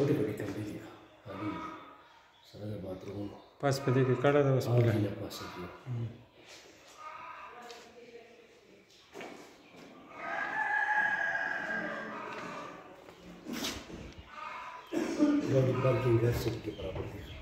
ಓಟೋಮೆಟಿಕ್ complete ಅದು ಸರಳ bathroom ಪಾಸ್ಪತಿಗೆ ಕಡದ ಹಾಗಿಲ್ಲ ಪಾಸ್ಪತಿ पार्किंग घर सिटी प्रॉपर्टी